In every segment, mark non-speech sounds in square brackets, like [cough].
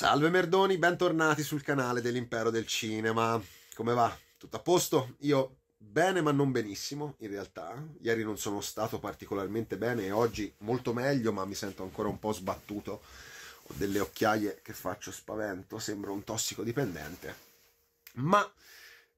Salve merdoni, bentornati sul canale dell'Impero del Cinema. Come va? Tutto a posto? Io bene ma non benissimo, in realtà. Ieri non sono stato particolarmente bene e oggi molto meglio, ma mi sento ancora un po' sbattuto. Ho delle occhiaie che faccio spavento, sembro un tossicodipendente. Ma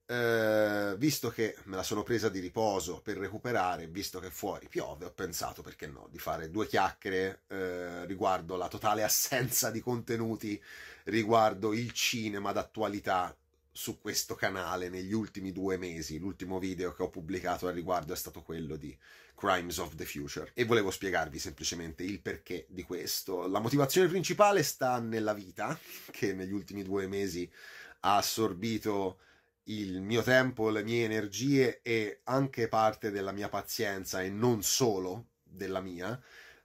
eh, visto che me la sono presa di riposo per recuperare, visto che fuori piove, ho pensato, perché no, di fare due chiacchiere eh, riguardo la totale assenza di contenuti riguardo il cinema d'attualità su questo canale negli ultimi due mesi. L'ultimo video che ho pubblicato al riguardo è stato quello di Crimes of the Future e volevo spiegarvi semplicemente il perché di questo. La motivazione principale sta nella vita, che negli ultimi due mesi ha assorbito il mio tempo, le mie energie e anche parte della mia pazienza e non solo della mia,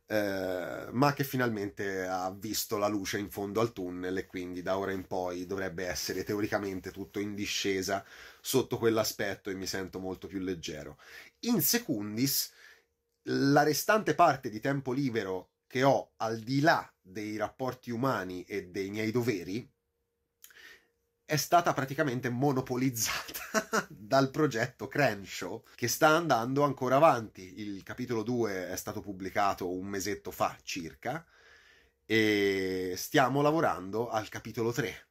eh, ma che finalmente ha visto la luce in fondo al tunnel e quindi da ora in poi dovrebbe essere teoricamente tutto in discesa sotto quell'aspetto e mi sento molto più leggero. In secundis, la restante parte di tempo libero che ho al di là dei rapporti umani e dei miei doveri, è stata praticamente monopolizzata [laughs] dal progetto Crenshaw, che sta andando ancora avanti. Il capitolo 2 è stato pubblicato un mesetto fa circa, e stiamo lavorando al capitolo 3,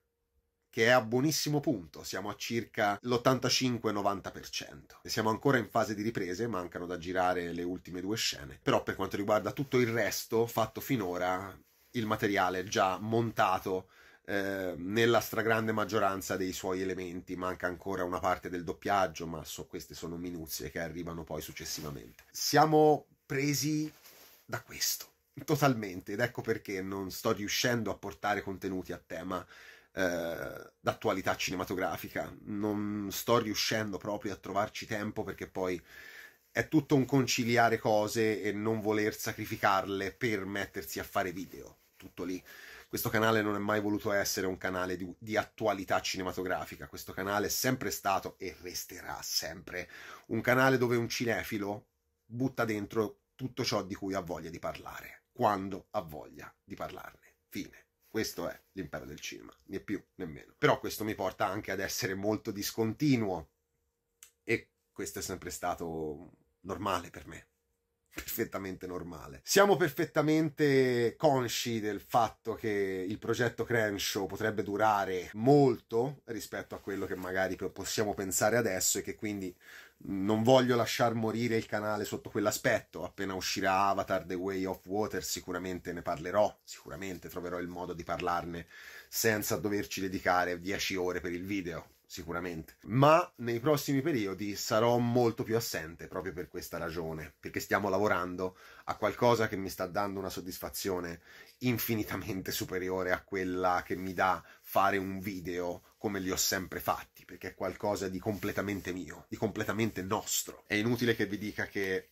che è a buonissimo punto, siamo a circa l'85-90%. E siamo ancora in fase di riprese, mancano da girare le ultime due scene, però per quanto riguarda tutto il resto fatto finora, il materiale già montato eh, nella stragrande maggioranza dei suoi elementi. Manca ancora una parte del doppiaggio, ma so, queste sono minuzie che arrivano poi successivamente. Siamo presi da questo totalmente ed ecco perché non sto riuscendo a portare contenuti a tema eh, d'attualità cinematografica. Non sto riuscendo proprio a trovarci tempo perché poi è tutto un conciliare cose e non voler sacrificarle per mettersi a fare video. Tutto lì questo canale non è mai voluto essere un canale di, di, attualità cinematografica, questo canale è sempre stato e resterà sempre un canale dove un cinefilo butta dentro tutto ciò di cui ha voglia di parlare, quando ha voglia di parlarne. Fine. Questo è l'impero del cinema, né più né meno. Però questo mi porta anche ad essere molto discontinuo e questo è sempre stato normale per me perfettamente normale. Siamo perfettamente consci del fatto che il progetto Crenshaw potrebbe durare molto rispetto a quello che magari possiamo pensare adesso e che quindi non voglio lasciar morire il canale sotto quell'aspetto. Appena uscirà Avatar The Way of Water sicuramente ne parlerò, sicuramente troverò il modo di parlarne senza doverci dedicare 10 ore per il video sicuramente. Ma nei prossimi periodi sarò molto più assente proprio per questa ragione, perché stiamo lavorando a qualcosa che mi sta dando una soddisfazione infinitamente superiore a quella che mi dà fare un video come li ho sempre fatti, perché è qualcosa di completamente mio, di completamente nostro. È inutile che vi dica che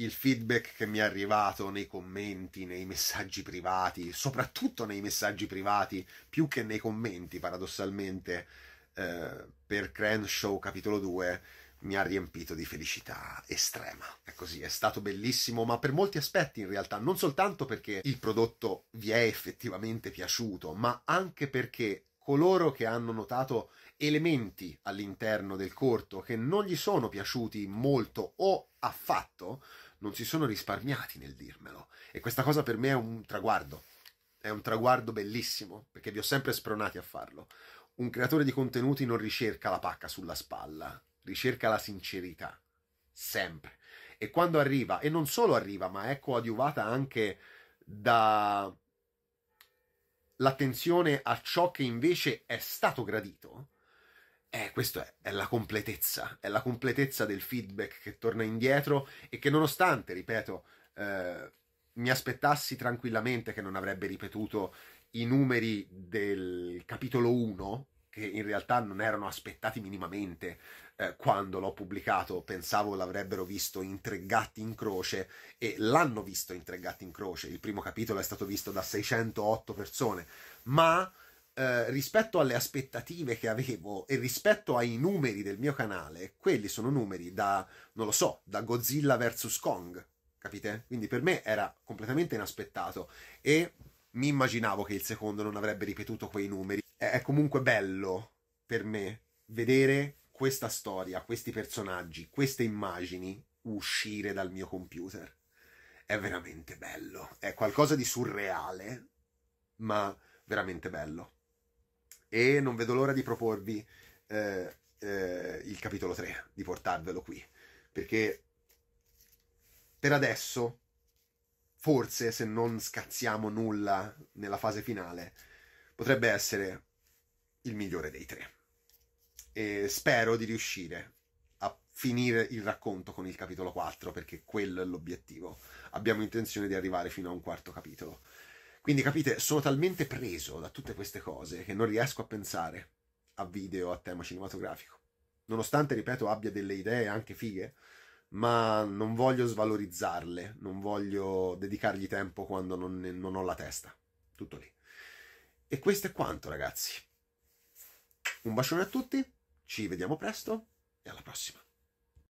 il feedback che mi è arrivato nei commenti, nei messaggi privati, soprattutto nei messaggi privati, più che nei commenti, paradossalmente, eh, per Crenshaw capitolo 2 mi ha riempito di felicità estrema. È così, è stato bellissimo, ma per molti aspetti in realtà, non soltanto perché il prodotto vi è effettivamente piaciuto, ma anche perché coloro che hanno notato elementi all'interno del corto che non gli sono piaciuti molto o affatto, non si sono risparmiati nel dirmelo. E questa cosa per me è un traguardo. È un traguardo bellissimo, perché vi ho sempre spronati a farlo un creatore di contenuti non ricerca la pacca sulla spalla, ricerca la sincerità, sempre. E quando arriva, e non solo arriva, ma è coadiuvata anche da l'attenzione a ciò che invece è stato gradito, eh, questo è, è, la completezza, è la completezza del feedback che torna indietro e che nonostante, ripeto, eh, mi aspettassi tranquillamente che non avrebbe ripetuto i numeri del capitolo 1, che in realtà non erano aspettati minimamente eh, quando l'ho pubblicato, pensavo l'avrebbero visto in tre gatti in croce e l'hanno visto in tre gatti in croce. Il primo capitolo è stato visto da 608 persone, ma eh, rispetto alle aspettative che avevo e rispetto ai numeri del mio canale, quelli sono numeri da, non lo so, da Godzilla vs. Kong, capite? Quindi per me era completamente inaspettato e mi immaginavo che il secondo non avrebbe ripetuto quei numeri. È comunque bello per me vedere questa storia, questi personaggi, queste immagini uscire dal mio computer. È veramente bello, è qualcosa di surreale, ma veramente bello. E non vedo l'ora di proporvi eh, eh, il capitolo 3, di portarvelo qui, perché per adesso forse se non scazziamo nulla nella fase finale, potrebbe essere il migliore dei tre. E spero di riuscire a finire il racconto con il capitolo 4, perché quello è l'obiettivo. Abbiamo intenzione di arrivare fino a un quarto capitolo. Quindi capite, sono talmente preso da tutte queste cose che non riesco a pensare a video a tema cinematografico. Nonostante, ripeto, abbia delle idee anche fighe, ma non voglio svalorizzarle, non voglio dedicargli tempo quando non, non ho la testa. Tutto lì. E questo è quanto, ragazzi. Un bacione a tutti, ci vediamo presto e alla prossima.